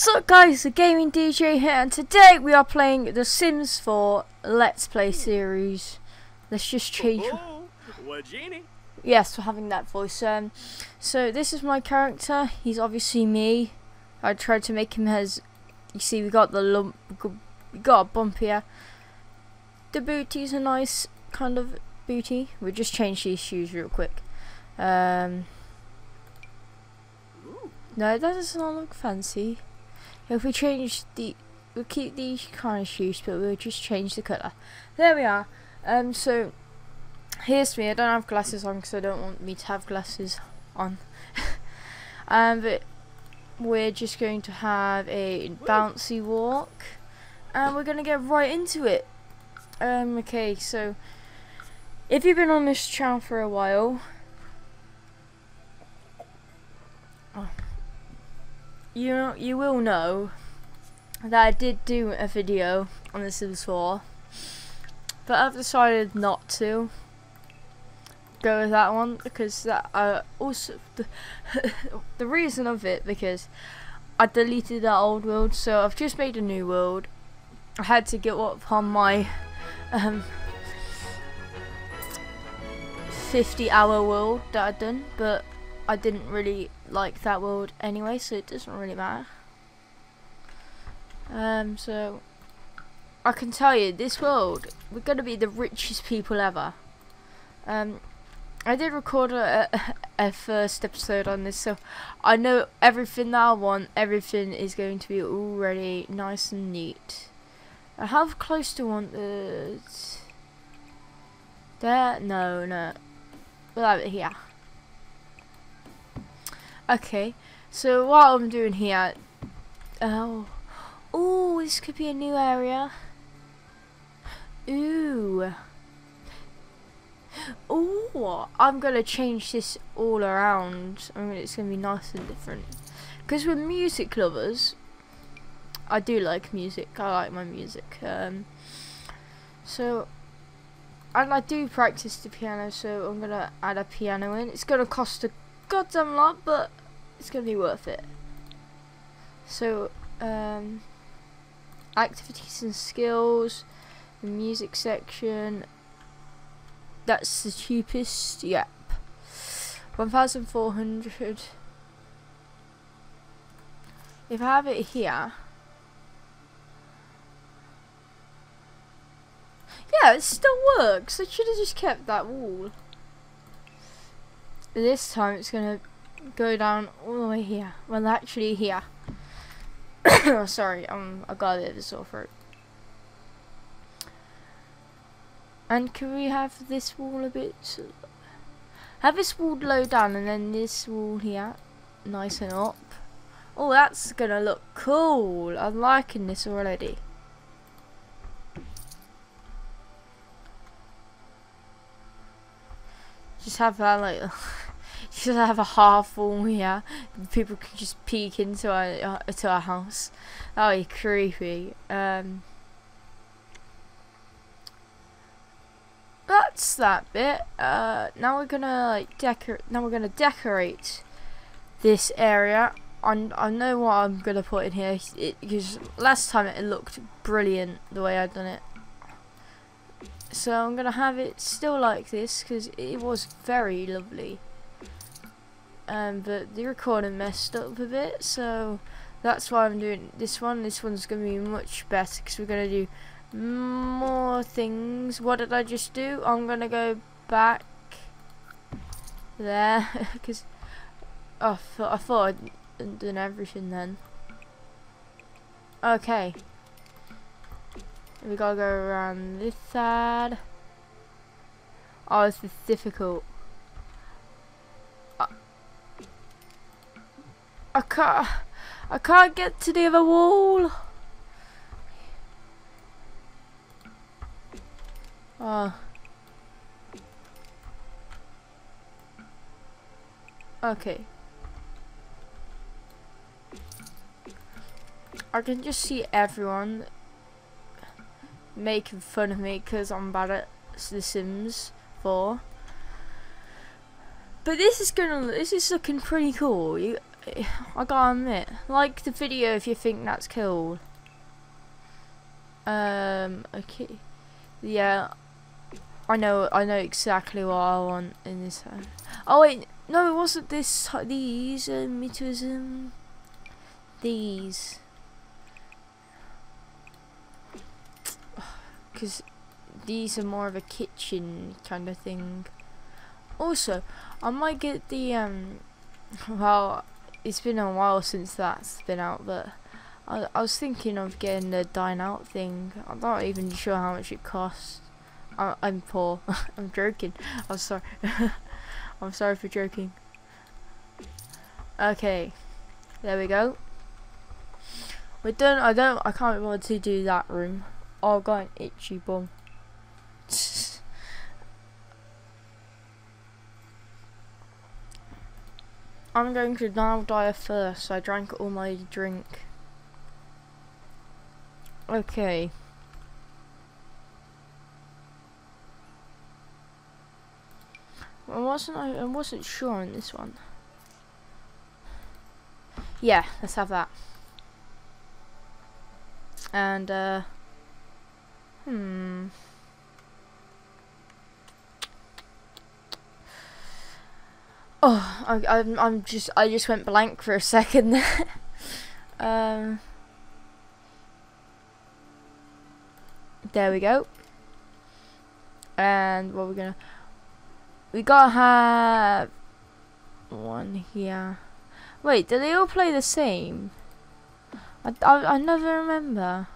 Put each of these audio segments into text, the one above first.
what's up guys? The Gaming DJ here and today we are playing The Sims 4 Let's Play series. Let's just change... Oh, genie? Yes, we're having that voice. Um, so this is my character. He's obviously me. I tried to make him as... You see, we got the lump... We got a bump here. The booty's a nice kind of booty. We'll just change these shoes real quick. Um... No, that does not look fancy. If we change the, we'll keep these kind of shoes, but we'll just change the colour. There we are. Um, so here's me. I don't have glasses on because I don't want me to have glasses on. um, but we're just going to have a bouncy walk, and we're gonna get right into it. Um, okay, so if you've been on this channel for a while, you you will know that I did do a video on The Sims 4, but I've decided not to go with that one because that uh, also the, the reason of it because I deleted that old world, so I've just made a new world. I had to get up on my um 50 hour world that I'd done, but I didn't really like that world anyway, so it doesn't really matter. Um, so I can tell you, this world, we're gonna be the richest people ever. Um, I did record a, a, first episode on this, so I know everything that I want. Everything is going to be already nice and neat. I have close do I want it? There? No, no. We'll have it here. Okay, so what I'm doing here, oh, oh, this could be a new area. Ooh, ooh, I'm gonna change this all around. I mean, it's gonna be nice and different. Because we're music lovers, I do like music. I like my music. Um, so, and I do practice the piano, so I'm gonna add a piano in. It's gonna cost a goddamn lot, but it's gonna be worth it. So, um, activities and skills, the music section. That's the cheapest. Yep, one thousand four hundred. If I have it here. Yeah, it still works. I should have just kept that wall. This time it's gonna go down all the way here. Well, actually here. sorry, um, I got a bit of a sore throat. And can we have this wall a bit? Have this wall low down and then this wall here, nice and up. Oh, that's gonna look cool. I'm liking this already. Just have that like just have a half wall here. People can just peek into our uh, to our house. That would be creepy. Um, that's that bit. Uh, now we're gonna like decorate. Now we're gonna decorate this area. I I know what I'm gonna put in here because last time it looked brilliant the way I'd done it. So I'm gonna have it still like this because it was very lovely. Um, but the recording messed up a bit, so that's why I'm doing this one. This one's gonna be much better because we're gonna do more things. What did I just do? I'm gonna go back there because oh, I thought, I thought I'd done everything then. Okay. We gotta go around this side. Oh, this is difficult. I can't. I can't get to the other wall. Oh. Okay. I can just see everyone making fun of me because I'm bad at The Sims 4. But this is gonna, this is looking pretty cool. You, I gotta admit, like the video if you think that's cool. Um, okay, yeah, I know, I know exactly what I want in this. Oh wait, no, it wasn't this. These, was um, these. Because these are more of a kitchen kind of thing. Also, I might get the um. Well, it's been a while since that's been out, but I, I was thinking of getting the dine out thing. I'm not even sure how much it costs. I, I'm poor. I'm joking. I'm sorry. I'm sorry for joking. Okay, there we go. We're done. I don't. I can't able to do that room. Oh, I've got an itchy bum. I'm going to now die first. I drank all my drink. Okay. I wasn't I, wasn't sure on this one. Yeah, let's have that. And uh hmm Oh, I, I'm, I'm just, I just went blank for a second there. um, there we go. And what we're gonna, we gotta have one here. Wait, do they all play the same? I, I, I never remember.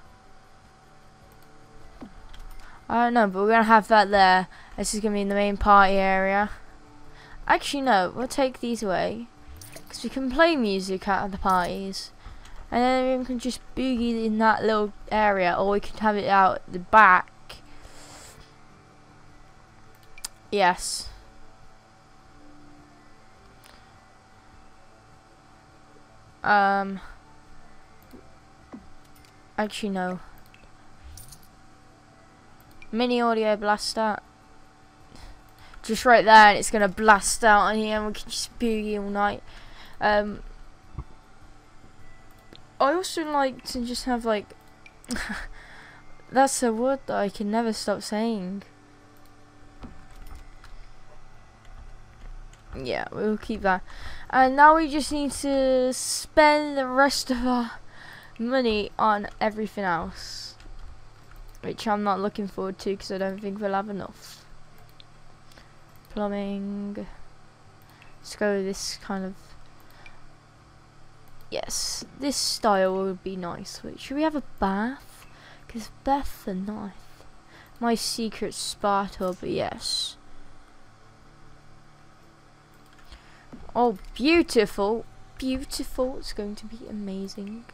I don't know, but we're gonna have that there. This is gonna be in the main party area. Actually, no, we'll take these away. Because we can play music at the parties. And then we can just boogie in that little area. Or we can have it out the back. Yes. Um. Actually, no. Mini audio blaster just right there and it's gonna blast out on here and we can just boogie all night. Um, I also like to just have like that's a word that I can never stop saying. Yeah, we'll keep that. And now we just need to spend the rest of our money on everything else. Which I'm not looking forward to because I don't think we'll have enough plumbing. Let's go with this kind of. Yes, this style would be nice. Wait, should we have a bath? Because baths are nice. My secret Sparta, but yes. Oh, beautiful. Beautiful. It's going to be amazing.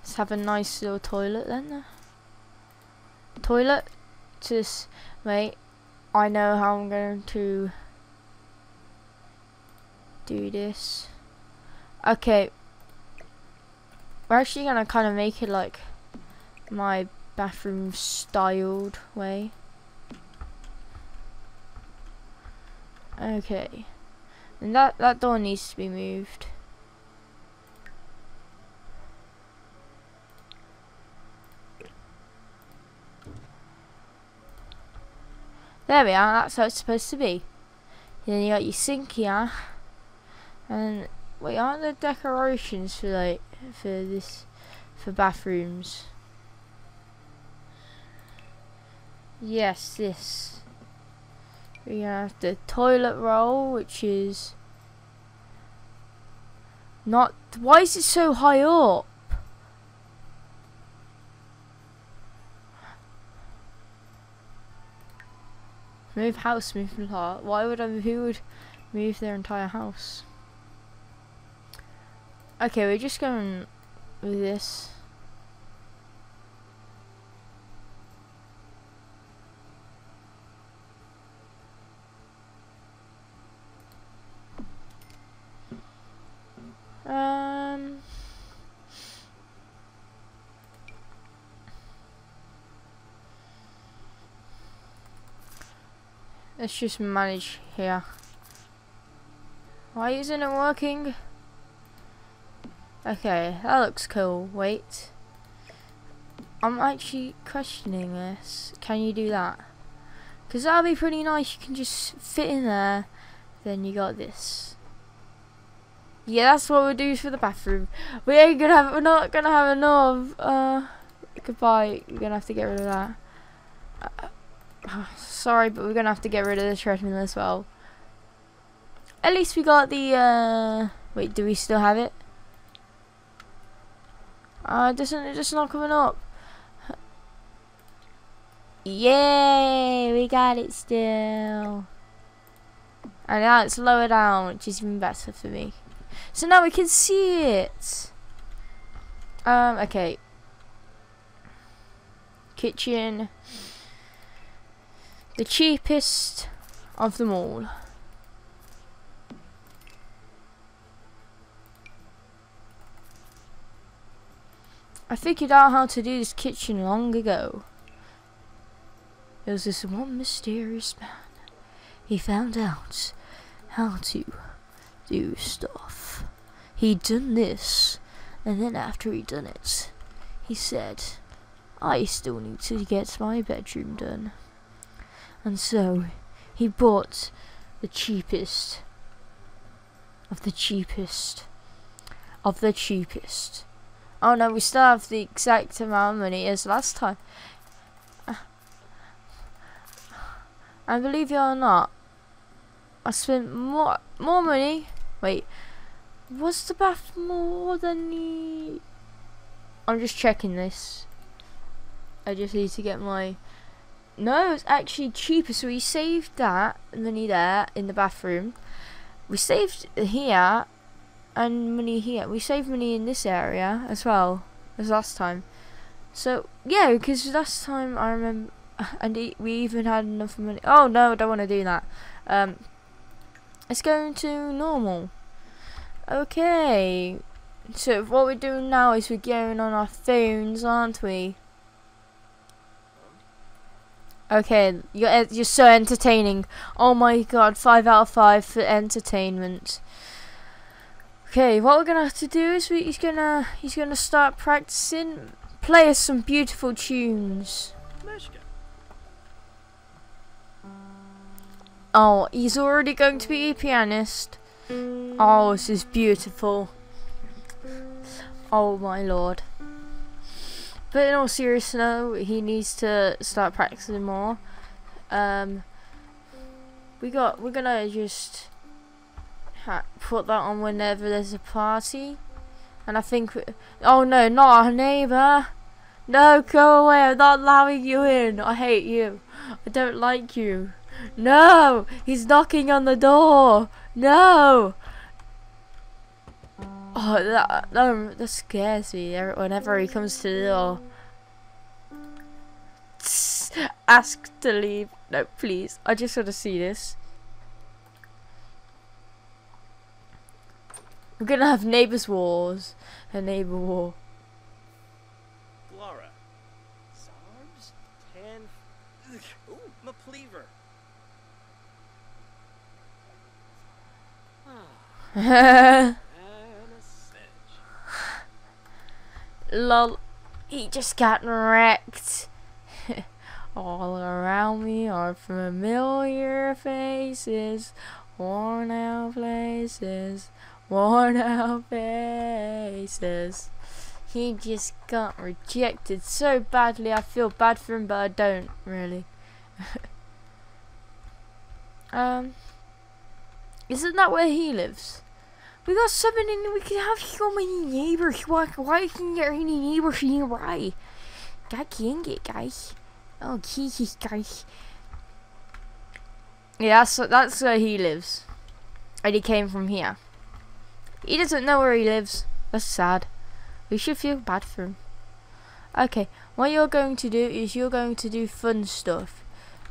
Let's have a nice little toilet then. Toilet. Just Wait, I know how I'm going to do this. Okay, we're actually going to kind of make it like my bathroom styled way. Okay, and that, that door needs to be moved. There we are, that's how it's supposed to be. Then you got your sink here. And wait, aren't there decorations for like for this for bathrooms? Yes, this. We have the toilet roll, which is not. Why is it so high up? Move house, move lot. Why would I? Who would move their entire house? Okay, we're just going with this. Um. Let's just manage here. Why isn't it working? Okay, that looks cool. Wait. I'm actually questioning this. Can you do that? Because that'll be pretty nice. You can just fit in there. Then you got this. Yeah, that's what we'll do for the bathroom. We ain't gonna have. We're not gonna have enough. Uh, goodbye. We're gonna have to get rid of that. Uh, sorry, but we're gonna have to get rid of the treadmill as well. At least we got the. Uh, wait, do we still have it? Uh, doesn't it just not coming up? Yay! We got it still. And now it's lower down, which is even better for me. So now we can see it. Um, okay. Kitchen. The cheapest of them all. I figured out how to do this kitchen long ago. There was this one mysterious man. He found out how to do stuff. He'd done this, and then after he'd done it, he said, I still need to get my bedroom done. And so, he bought the cheapest of the cheapest of the cheapest. Oh no, we still have the exact amount of money as last time. And believe it or not, I spent more more money. Wait, was the bath more than the? I'm just checking this. I just need to get my. No, it's actually cheaper. So we saved that money there in the bathroom. We saved here and money here. We saved money in this area as well as last time. So yeah, because last time I remember, and we even had enough money. Oh no, I don't want to do that. Um, let's go into normal. Okay. So what we're doing now is we're going on our phones, aren't we? Okay, you're uh, you're so entertaining. Oh my god, five out of five for entertainment. Okay, what we're gonna have to do is we, he's gonna he's gonna start practicing, play us some beautiful tunes. Oh, he's already going to be a pianist. Oh, this is beautiful. Oh my lord. But in all seriousness, he needs to start practicing more. Um, we got. We're gonna just put that on whenever there's a party. And I think. Oh no, not our neighbour. No, go away. I'm not allowing you in. I hate you. I don't like you. No! He's knocking on the door! No! Oh, that, that, that scares me whenever he comes to the door. Ask to leave. No, please. I just want to see this. We're gonna have neighbors wars. A neighbor war. Lol. He just got wrecked. All around me are familiar faces, worn out places, worn out faces. He just got rejected so badly. I feel bad for him, but I don't really. um. Isn't that where he lives? We got so many, we can have so many neighbors. Why, why can there any neighbors nearby? God can't get guys. Oh, Jesus, guys. Yeah, that's, that's where he lives. And he came from here. He doesn't know where he lives. That's sad. We should feel bad for him. Okay, what you're going to do is you're going to do fun stuff.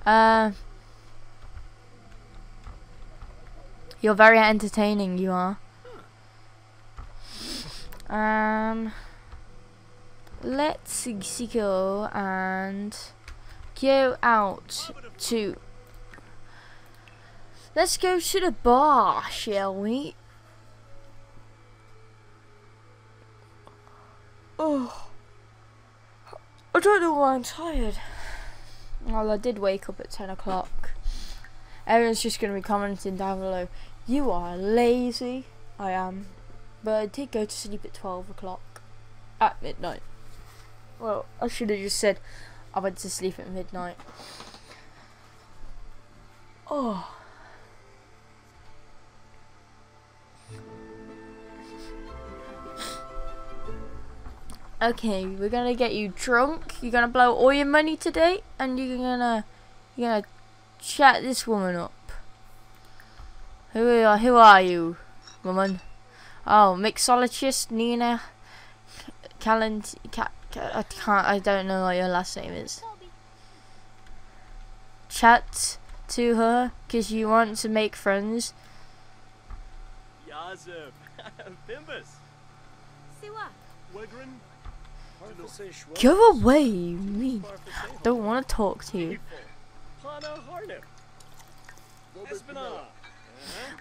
Uh, you're very entertaining, you are. Um, let's go and go out to. Let's go to the bar, shall we? Oh, I don't know why I'm tired. Well, I did wake up at 10 o'clock. Everyone's just going to be commenting down below, you are lazy. I am. But I did go to sleep at 12 o'clock. At midnight. Well, I should have just said I went to sleep at midnight. Oh. Okay, we're gonna get you drunk. You're gonna blow all your money today, and you're gonna you're gonna chat this woman up. Who are who are you, woman? Oh, mixologist Nina Calland. Ca I can't. I don't know what your last name is. Chat to her because you want to make friends. Yazib. Bimbus. Siwa. Wigrin. Go away, me. Don't want to talk to you.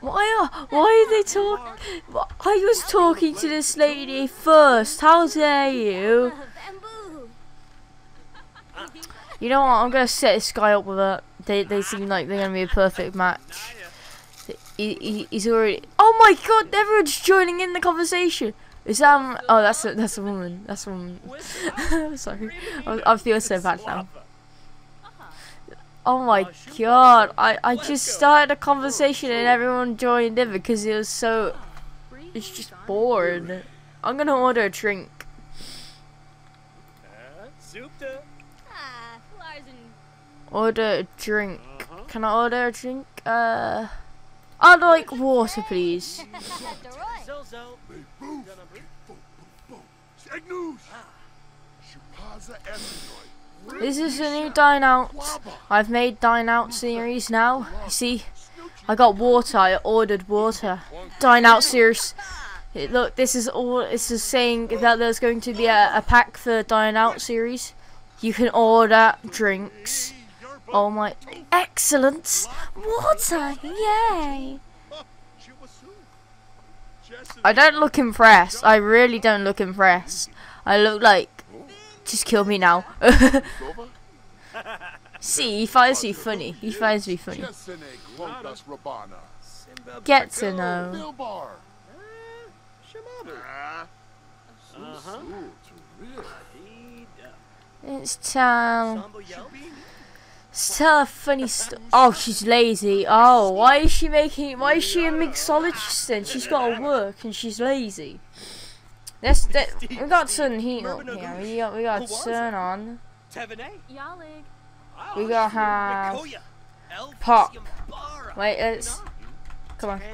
Why are why are they talking? I was talking to this lady first. How dare you? You know what? I'm gonna set this guy up with her. They they seem like they're gonna be a perfect match. He, he, he's already. Oh my god! Everyone's joining in the conversation. Is that? um, Oh, that's a that's a woman. That's a woman. Sorry, I, I feel so bad now. Oh my god! I I just started a conversation and everyone joined in because it was so. It's just bored. I'm gonna order a drink. Order a drink. Can I order a drink? Uh, I'd like water, please. This is a new dine out. I've made dine out series now. You see, I got water. I ordered water. Dine out series. Look, this is all. This is saying that there's going to be a, a pack for dine out series. You can order drinks. Oh my! Excellent water! Yay! I don't look impressed. I really don't look impressed. I look like. Just kill me now. See, he finds me funny. He finds me funny. Get to know. It's time. Tell a funny story. Oh, she's lazy. Oh, why is she making? Why is she a mixologist then? She's got to work and she's lazy. Let's. Let, we got to turn heat up here. We got. We got to on. We gotta have pop. Wait, let's. Come on.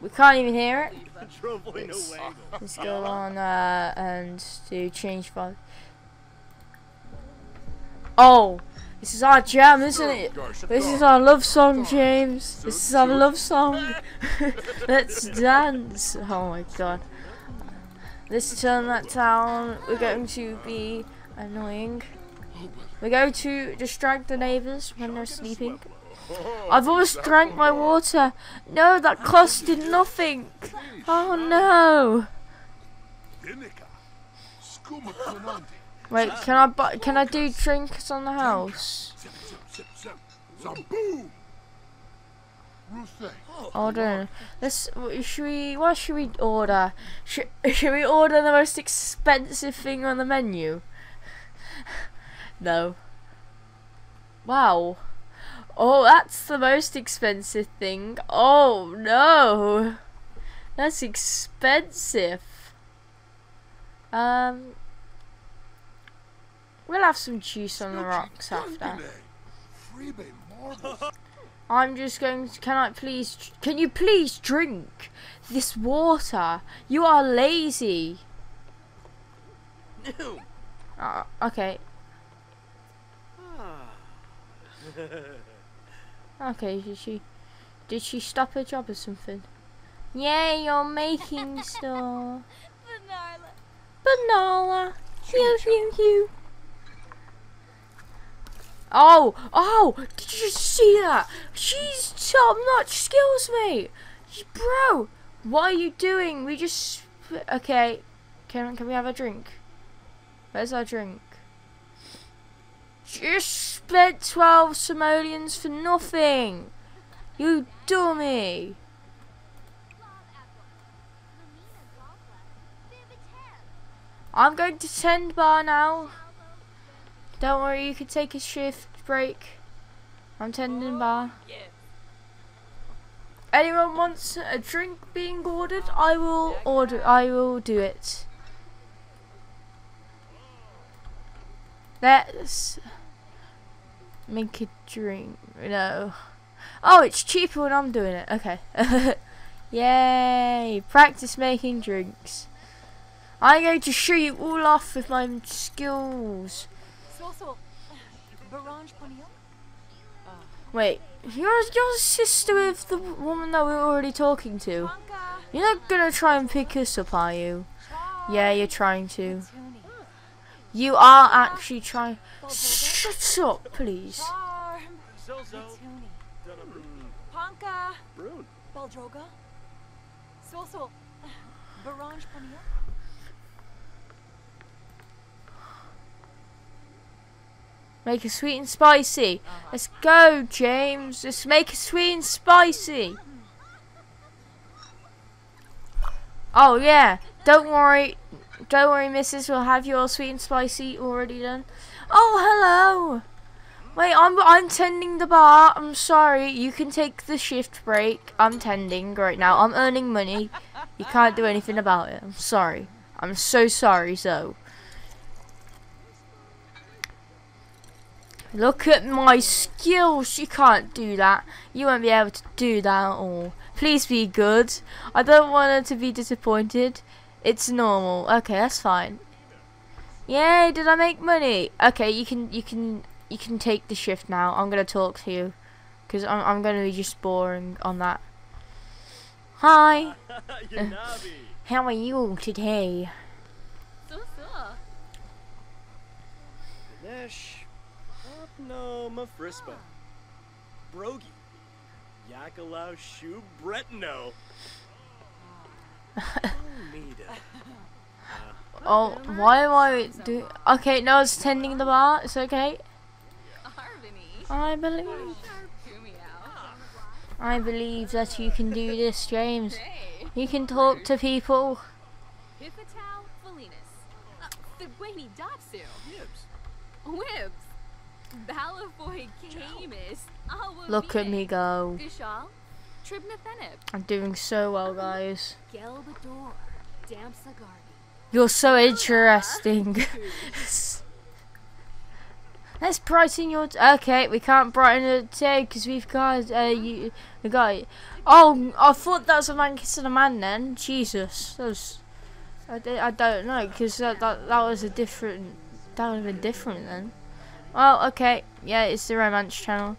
We can't even hear it. Trovoy Yes. Nuevo. Let's go on uh, and do change file. Oh, this is our jam, isn't it? This is our love song, James. This is our love song. Let's dance. Oh my god. Let's turn that down. We're going to be annoying. We're going to distract the neighbours when they're sleeping. I've almost drank my water. No, that costed nothing. Oh no. Wait, can I can I do drinks on the house? Order. Let's. Should we? What should we order? Should Should we order the most expensive thing on the menu? no. Wow. Oh, that's the most expensive thing. Oh no. That's expensive. Um. We'll have some juice on the rocks after. Dundine. Freebe Marbles. I'm just going to. Can I please? Can you please drink this water? You are lazy. New. Uh, okay. Okay. Did she? Did she stop her job or something? Yay, you're making stuff. Banarla. Banana. Hew, hew, hew. Oh, oh, did you see that? She's top notch skills, mate. Bro, what are you doing? We just. Okay, can, can we have a drink? Where's our drink? Just spent 12 simoleons for nothing. You dummy. I'm going to send bar now. Don't worry, you can take a shift break. I'm tending bar. Anyone wants a drink being ordered? I will order. I will do it. Let's make a drink. No. Oh, it's cheaper when I'm doing it. Okay. Yay! Practice making drinks. I'm going to show you all off with my skills. Swassel. Barange Ponyo? Wait, you're you're sister with the woman that we are already talking to. You're not gonna try and pick us up, are you? Yeah, you're trying to. You are actually trying. Shut up, please. Make it sweet and spicy. Let's go, James. Let's make it sweet and spicy. Oh yeah. Don't worry. Don't worry, Mrs. We'll have your sweet and spicy already done. Oh, hello. Wait, I'm I'm tending the bar. I'm sorry. You can take the shift break. I'm tending right now. I'm earning money. You can't do anything about it. I'm sorry. I'm so sorry, so. Look at my skills. You can't do that. You won't be able to do that at all. Please be good. I don't want her to be disappointed. It's normal. Okay, that's fine. Yay, did I make money? Okay, you can you can you can take the shift now. I'm gonna talk to you. Cause I'm I'm gonna be just boring on that. Hi, how are you today? So so. Ganesh. Opno Mafrispa. Brogi. Yakalau Shu Bretno. Oh, why am I do? Okay, no, it's tending the bar. It's okay. I believe. I believe that you can do this, James. You can talk to people. Hippotal Look at me go. I'm doing so well, guys. You're so interesting. Let's brighten your. Okay, we can't brighten the day because we've got uh you the guy. Oh, I thought that was a man kissing a man. Then Jesus, that was. I, I don't know because that, that that was a different. That would have been different then. Well, okay, yeah, it's the romance channel.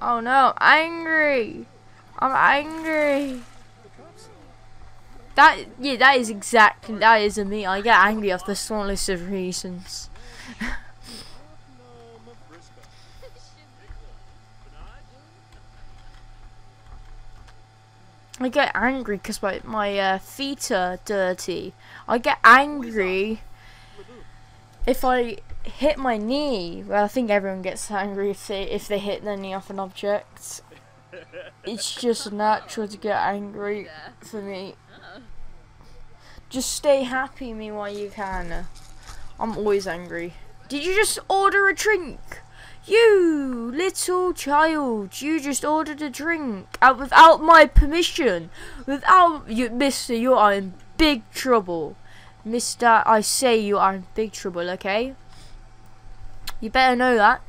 Oh no, angry. I'm angry. That yeah, that is exactly that is a me. I get angry off the smallest of reasons. I get angry because my my uh, feet are dirty. I get angry if I hit my knee. Well, I think everyone gets angry if they if they hit their knee off an object. It's just natural to get angry for me. Just stay happy me while you can. I'm always angry. Did you just order a drink? You little child, you just ordered a drink out without my permission. Without you, Mister, you are in big trouble. Mister, I say you are in big trouble, okay? You better know that.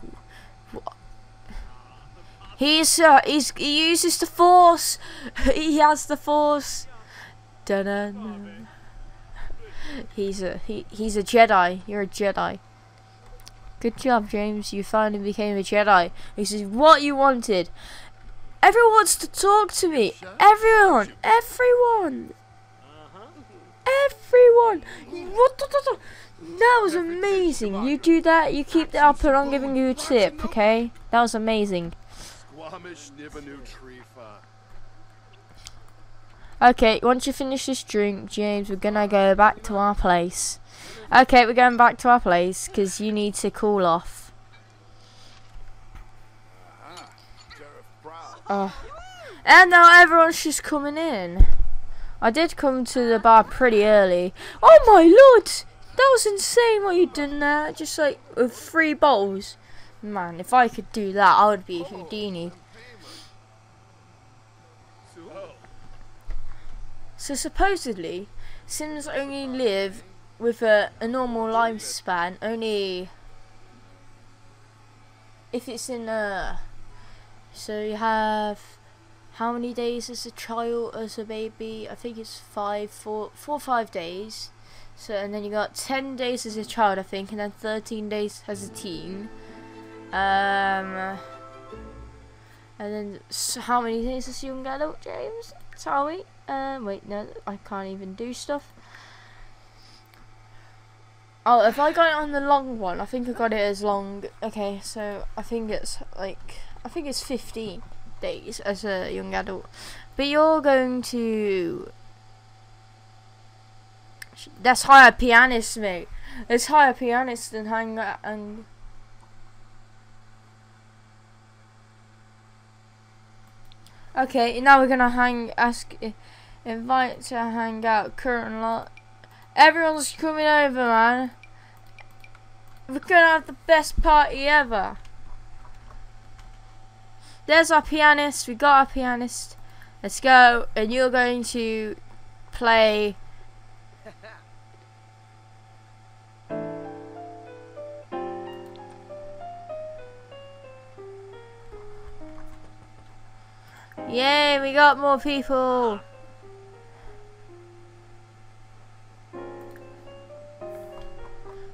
He's uh, he's he uses the force. he has the force. Dun-dun. He's a he he's a Jedi. You're a Jedi. Good job, James. You finally became a Jedi. This is what you wanted. Everyone wants to talk to me. Everyone. Everyone. Everyone. What That was amazing. You do that. You keep that up, and I'm giving you a tip. Okay? That was amazing. Squamish Nibanu Treefa. Okay, once you finish this drink, James, we're gonna go back to our place. Okay, we're going back to our place because you need to cool off. Oh. Eh, and now everyone's just coming in. I did come to the bar pretty early. Oh my lord! That was insane what you done there. Just like with three bottles. Man, if I could do that, I would be a Houdini. So supposedly, Sims only live with a, a normal lifespan, only if it's in a. So you have how many days as a child, as a baby? I think it's five, four, four, five days. So and then you got ten days as a child, I think, and then thirteen days as a teen. Um. And then s how many days as a young adult, James? Me. Um, wait, no, I can't even do stuff. Oh, if I got it on the long one, I think I got it as long. Okay, so I think it's like I think it's 15 days as a young adult. But you're going to. That's hire pianist, mate. It's hire pianist than hang out and. Okay, now we're gonna hang. Ask, invite to hang out. Current lot. Everyone's coming over, man. We're gonna have the best party ever. There's our pianist. We got our pianist. Let's go. And you're going to play. Yay, we got more people.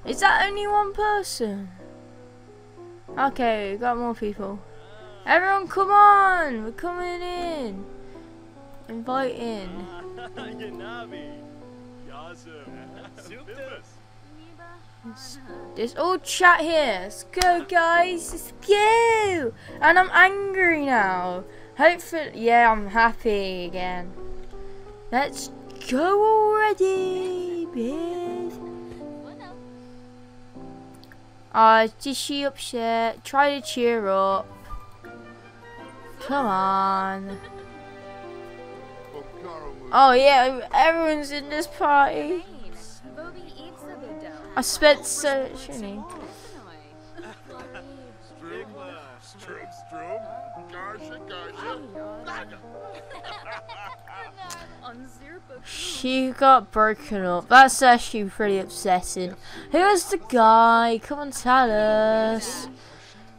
Is that only one person? Okay, got more people. Everyone come on! We're coming in. Invite in. There's all chat here. Let's go, guys. Let's go. And I'm angry now. Hopefully, yeah, I'm happy again. Let's go already, bitch. Uh, is she upset? Try to cheer up. Come on. Oh yeah, everyone's in this party. I spent so shitty. She got broken up. That's actually pretty upsetting. Who's the guy? Come on, tell us.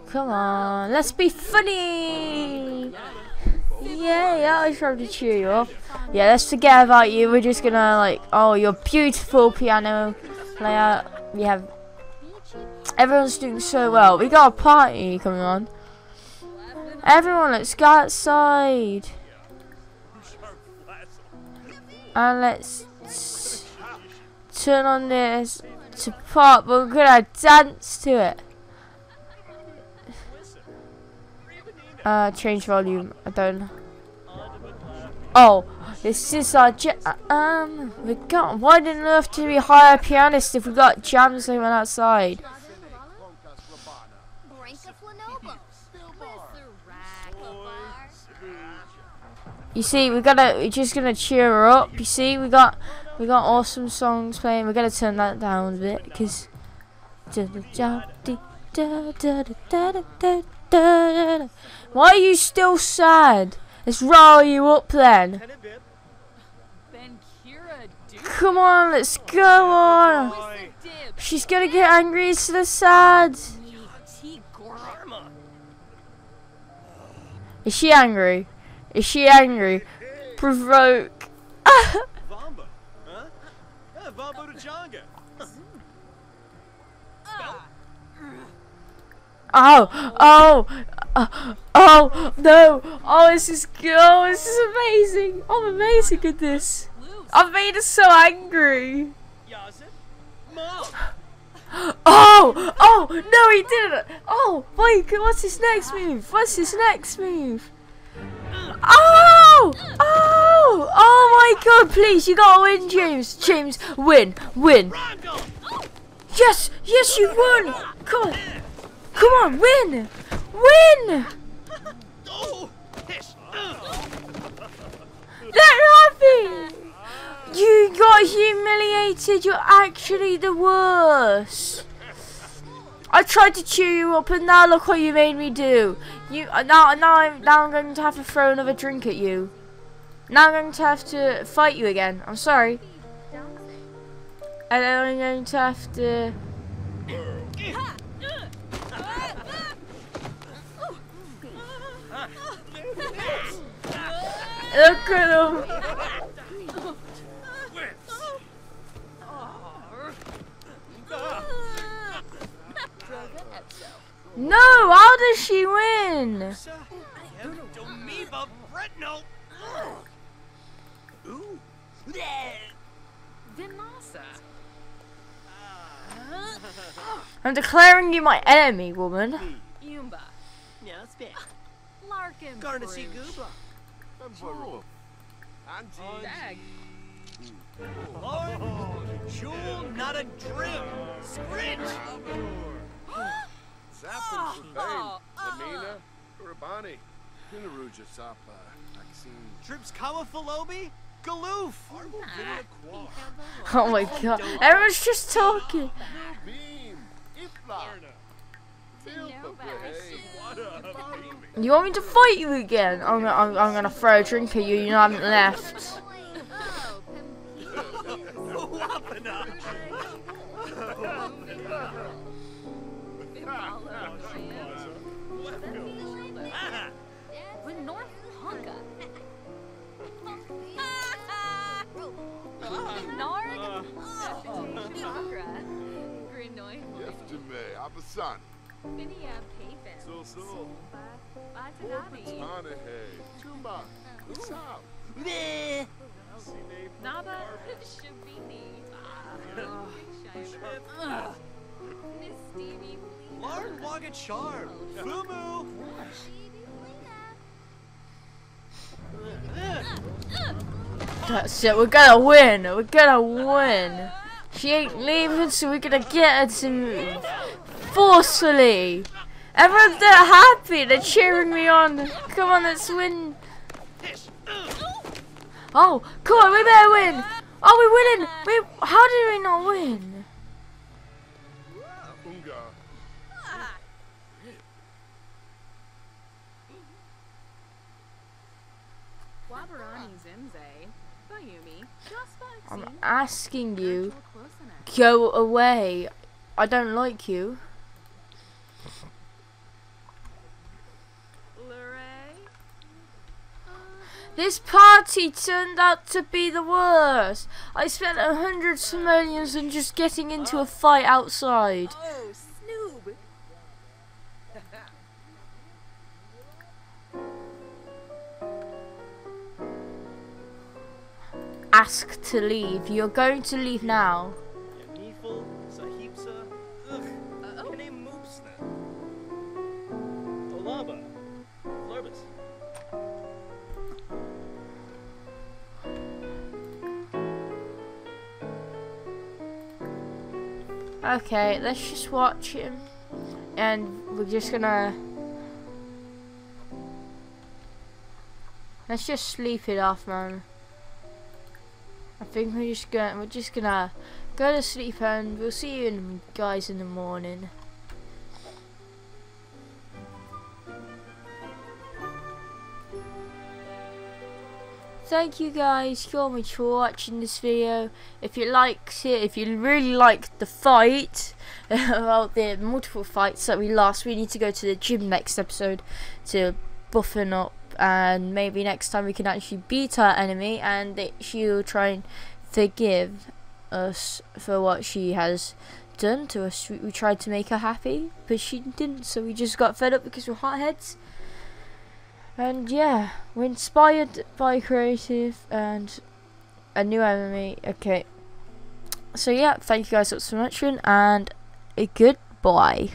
Come on, let's be funny. Yeah, yeah, I tried to cheer you up. Yeah, let's forget about you. We're just gonna like, oh, you're beautiful piano player. We have everyone's doing so well. We got a party coming on. Everyone, let's go outside and let's turn on this to pop. but We're gonna dance to it. Uh, change volume. I don't. Oh, this is our jam. um. We got. Why didn't it have to be hire pianist if we got jams going outside? You see, we gotta. We're just gonna cheer her up. You see, we got. We got awesome songs playing. We're gonna turn that down a bit because. Why are you still sad? Let's roll you up then. Come on, let's go on. She's gonna get angry instead of sad. Is she angry? Is she angry? Provoke. Vamba. Huh? Yeah, Vambo to Jonga. Oh, oh, uh, oh, no. Oh, this is good. Oh, this is amazing. I'm amazing at this. I've made us so angry. Oh, oh, no, he didn't. Oh, wait, what's his next move? What's his next move? Oh, oh, oh my god, please, you gotta win, James. James, win, win. Yes, yes, you won. Come on, come on, win, win. They're happy. You got humiliated. You're actually the worst. I tried to cheer you up, and now look what you made me do. You uh, now, now I'm now I'm going to have to throw another drink at you. Now I'm going to have to fight you again. I'm sorry. And then I'm going to have to. Look at him. No, how does she win? Domiba Bretno. Ooh. Vinasa. I'm declaring you my enemy, woman. Yumba. Yeah, spit. Larkin. Garnacy Bruges. Gooba. Temporal. Auntie. Dag. Lord. Jewel, not a drip. Scritch. Zappin for Bane. Oh, uh. Lamina. Urabani. Inaruja Sapa. Maxine. Trips Kawafalobi. Galoof. Oh my god. Everyone's just talking. You want me to fight you again? I'm, I'm, I'm gonna throw a drink at you. You haven't left. Abasan. Finia Payfin. Sul Sul. Batanabi. Tanahe. Usab. Naba. Shabini. Miss Stevie. Lard Wagachar. Fumu. That's it. We're gonna win. We're gonna win. She ain't leaving, so we're gonna get her to move forcefully. Everyone's they're happy. They're cheering me on. Come on, let's win. Oh, come on, we better win. Oh, we're winning. We, how did we not win? Unga. Wabarani Zimze. Bayumi. Just I'm asking you, go away. I don't like you. This party turned out to be the worst. I spent a hundred simoleons on just getting into a fight outside. Oh, Snoob. Ask to leave. You're going to leave now. Okay, let's just watch him. And we're just gonna. Let's just sleep it off, man. I think we're just gonna we're just gonna go to sleep and we'll see you in, guys in the morning. Thank you guys so much for watching this video. If you liked it, if you really liked the fight, about the multiple fights that we lost, we need to go to the gym next episode to buffen up and maybe next time we can actually beat our enemy and that she'll try and forgive us for what she has done to us. We, we tried to make her happy, but she didn't. So we just got fed up because we're hotheads. And yeah, we're inspired by creative and a new enemy. Okay. So yeah, thank you guys so much for watching and a goodbye.